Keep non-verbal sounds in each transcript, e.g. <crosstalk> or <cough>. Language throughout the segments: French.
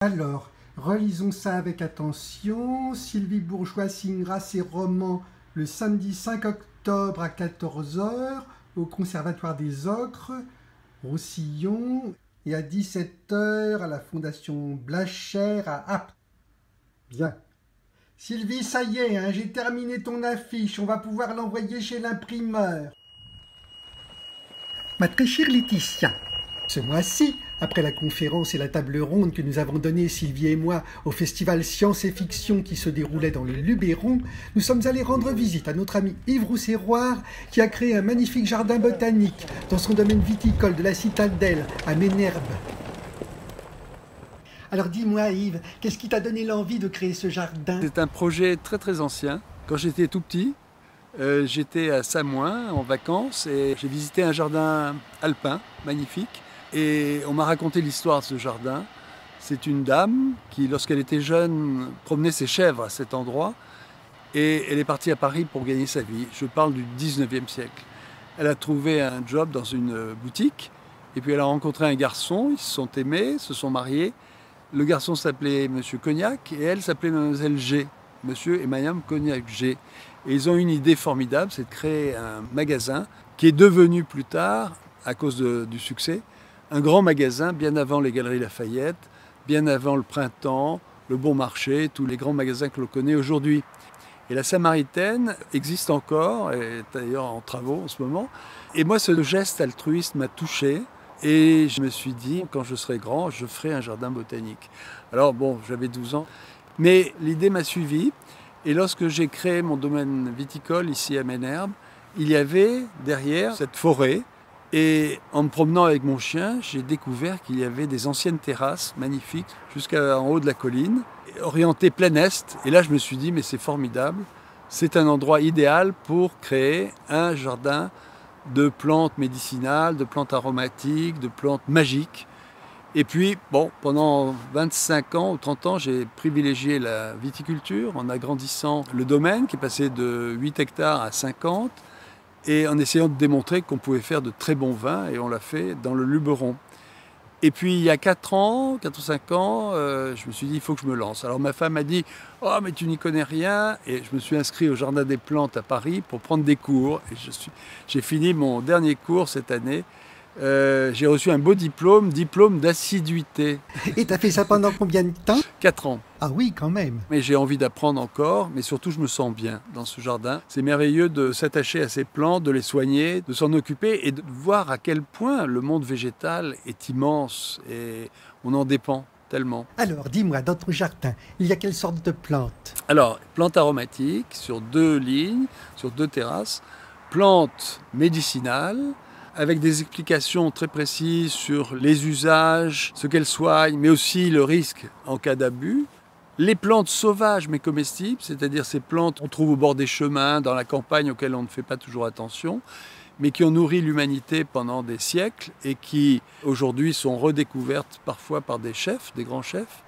Alors, relisons ça avec attention. Sylvie Bourgeois signera ses romans le samedi 5 octobre à 14h au Conservatoire des Ocres, Roussillon, et à 17h à la Fondation Blachère à Apt. Bien. Sylvie, ça y est, hein, j'ai terminé ton affiche, on va pouvoir l'envoyer chez l'imprimeur. Ma très chère Laetitia, ce mois-ci, après la conférence et la table ronde que nous avons donnée Sylvie et moi au festival Science et Fiction qui se déroulait dans le Luberon, nous sommes allés rendre visite à notre ami Yves Rousséroir qui a créé un magnifique jardin botanique dans son domaine viticole de la citadelle à Ménherbe. Alors dis-moi Yves, qu'est-ce qui t'a donné l'envie de créer ce jardin? C'est un projet très très ancien. Quand j'étais tout petit, euh, j'étais à Samoin en vacances et j'ai visité un jardin alpin magnifique et on m'a raconté l'histoire de ce jardin. C'est une dame qui, lorsqu'elle était jeune, promenait ses chèvres à cet endroit et elle est partie à Paris pour gagner sa vie. Je parle du 19e siècle. Elle a trouvé un job dans une boutique et puis elle a rencontré un garçon, ils se sont aimés, se sont mariés le garçon s'appelait Monsieur Cognac et elle s'appelait Mademoiselle G. Monsieur et Madame Cognac G. Et ils ont une idée formidable, c'est de créer un magasin qui est devenu plus tard, à cause du succès, un grand magasin bien avant les Galeries Lafayette, bien avant le Printemps, le Bon Marché, tous les grands magasins que l'on connaît aujourd'hui. Et la Samaritaine existe encore, et d'ailleurs en travaux en ce moment. Et moi, ce geste altruiste m'a touché. Et je me suis dit, quand je serai grand, je ferai un jardin botanique. Alors bon, j'avais 12 ans, mais l'idée m'a suivi. Et lorsque j'ai créé mon domaine viticole ici à Ménherbe, il y avait derrière cette forêt. Et en me promenant avec mon chien, j'ai découvert qu'il y avait des anciennes terrasses magnifiques jusqu'en haut de la colline, orientées plein est. Et là, je me suis dit, mais c'est formidable. C'est un endroit idéal pour créer un jardin de plantes médicinales, de plantes aromatiques, de plantes magiques. Et puis, pendant 25 ans ou 30 ans, j'ai privilégié la viticulture en agrandissant le domaine qui est passé de 8 hectares à 50 et en essayant de démontrer qu'on pouvait faire de très bons vins et on l'a fait dans le Luberon. Et puis il y a 4 ans, 4 ou 5 ans, euh, je me suis dit il faut que je me lance. Alors ma femme m'a dit Oh mais tu n'y connais rien et je me suis inscrit au Jardin des Plantes à Paris pour prendre des cours. Et j'ai fini mon dernier cours cette année euh, j'ai reçu un beau diplôme, diplôme d'assiduité. Et tu as fait ça pendant combien de temps Quatre ans. Ah oui, quand même. Mais j'ai envie d'apprendre encore, mais surtout je me sens bien dans ce jardin. C'est merveilleux de s'attacher à ces plantes, de les soigner, de s'en occuper et de voir à quel point le monde végétal est immense et on en dépend tellement. Alors, dis-moi, dans ton jardin, il y a quelle sorte de plantes Alors, plantes aromatiques sur deux lignes, sur deux terrasses, plantes médicinales, avec des explications très précises sur les usages, ce qu'elles soignent, mais aussi le risque en cas d'abus. Les plantes sauvages mais comestibles, c'est-à-dire ces plantes qu'on trouve au bord des chemins, dans la campagne auxquelles on ne fait pas toujours attention, mais qui ont nourri l'humanité pendant des siècles et qui aujourd'hui sont redécouvertes parfois par des chefs, des grands chefs.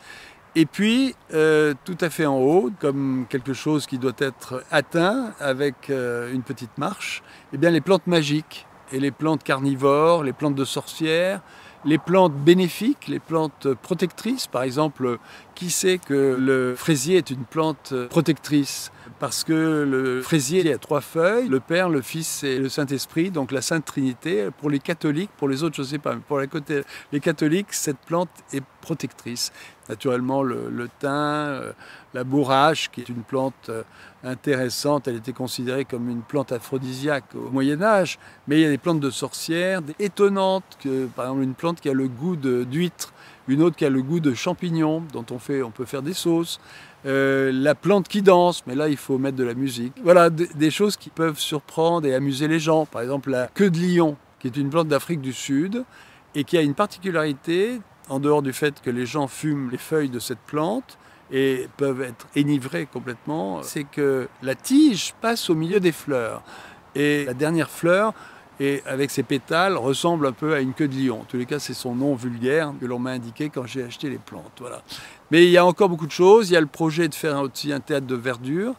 Et puis, euh, tout à fait en haut, comme quelque chose qui doit être atteint avec euh, une petite marche, eh bien les plantes magiques et les plantes carnivores, les plantes de sorcières, les plantes bénéfiques, les plantes protectrices. Par exemple, qui sait que le fraisier est une plante protectrice? Parce que le fraisier a trois feuilles, le Père, le Fils et le Saint-Esprit, donc la Sainte Trinité. Pour les catholiques, pour les autres, je ne sais pas, mais pour les catholiques, cette plante est protectrice. Naturellement, le, le thym, euh, la bourrache, qui est une plante euh, intéressante, elle était considérée comme une plante aphrodisiaque au Moyen Âge, mais il y a des plantes de sorcières étonnantes, que, par exemple une plante qui a le goût d'huître, une autre qui a le goût de champignon, dont on, fait, on peut faire des sauces, euh, la plante qui danse, mais là il faut mettre de la musique. Voilà, des choses qui peuvent surprendre et amuser les gens. Par exemple la queue de lion, qui est une plante d'Afrique du Sud, et qui a une particularité, en dehors du fait que les gens fument les feuilles de cette plante, et peuvent être enivrés complètement, c'est que la tige passe au milieu des fleurs. Et la dernière fleur, et avec ses pétales, ressemble un peu à une queue de lion. En tous les cas, c'est son nom vulgaire que l'on m'a indiqué quand j'ai acheté les plantes. Voilà. Mais il y a encore beaucoup de choses. Il y a le projet de faire aussi un théâtre de verdure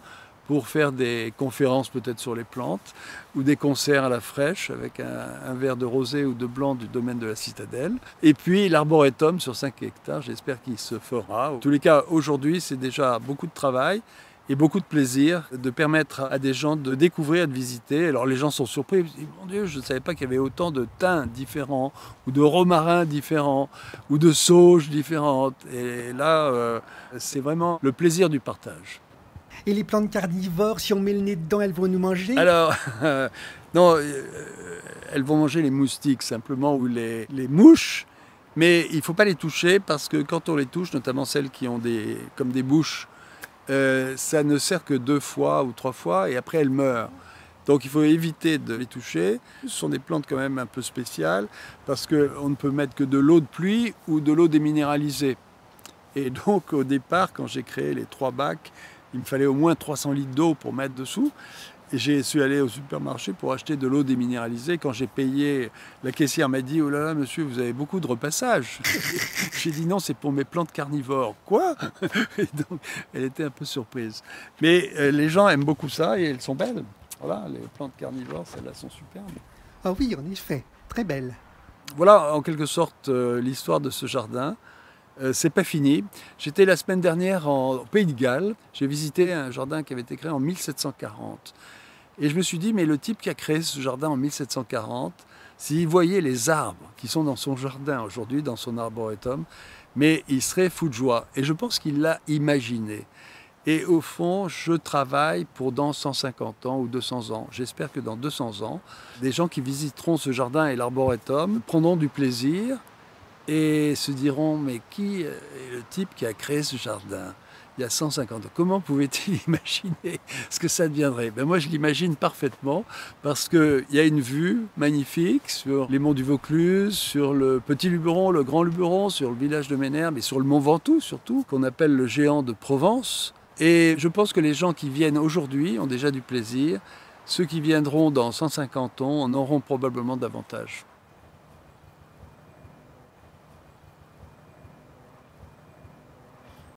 pour faire des conférences peut-être sur les plantes ou des concerts à la fraîche avec un, verre de rosé ou de blanc du domaine de la citadelle. Et puis l'arboretum sur 5 hectares, j'espère qu'il se fera. En tous les cas, aujourd'hui, c'est déjà beaucoup de travail et beaucoup de plaisir de permettre à des gens de découvrir, de visiter. Alors les gens sont surpris, ils disent, mon Dieu, je ne savais pas qu'il y avait autant de thym différents, ou de romarins différents, ou de sauges différentes. Et là, euh, c'est vraiment le plaisir du partage. Et les plantes carnivores, si on met le nez dedans, elles vont nous manger? Alors, <laughs> non, euh, elles vont manger les moustiques simplement, ou les, les mouches. Mais il ne faut pas les toucher parce que quand on les touche, notamment celles qui ont des, comme des bouches, euh, ça ne sert que deux fois ou trois fois et après elles meurent. Donc il faut éviter de les toucher. Ce sont des plantes quand même un peu spéciales parce qu'on ne peut mettre que de l'eau de pluie ou de l'eau déminéralisée. Et donc au départ, quand j'ai créé les trois bacs, il me fallait au moins 300 litres d'eau pour mettre dessous. Et j'ai su aller au supermarché pour acheter de l'eau déminéralisée. Quand j'ai payé, la caissière m'a dit Oh là là, monsieur, vous avez beaucoup de repassage. <laughs> j'ai dit Non, c'est pour mes plantes carnivores. Quoi? <laughs> Et donc, elle était un peu surprise. Mais euh, les gens aiment beaucoup ça et elles sont belles. Voilà, les plantes carnivores, celles-là sont superbes. Ah oui, en effet, très belles. Voilà, en quelque sorte, euh, l'histoire de ce jardin. Euh, c'est pas fini. J'étais la semaine dernière en Pays de Galles. J'ai visité un jardin qui avait été créé en 1740. Et je me suis dit, mais le type qui a créé ce jardin en 1740, s'il voyait les arbres qui sont dans son jardin aujourd'hui, dans son arboretum, mais il serait fou de joie. Et je pense qu'il l'a imaginé. Et au fond, je travaille pour dans 150 ans ou 200 ans. J'espère que dans 200 ans, des gens qui visiteront ce jardin et l'arboretum prendront du plaisir et se diront, mais qui est le type qui a créé ce jardin il y a 150 ans? Comment pouvait-il <laughs> imaginer ce que ça deviendrait? Ben Moi, je l'imagine parfaitement parce qu'il y a une vue magnifique sur les monts du Vaucluse, sur le Petit Luberon, le Grand Luberon, sur le village de Ménère, mais sur le mont Ventoux surtout, qu'on appelle le géant de Provence. Et je pense que les gens qui viennent aujourd'hui ont déjà du plaisir. Ceux qui viendront dans 150 ans en auront probablement davantage.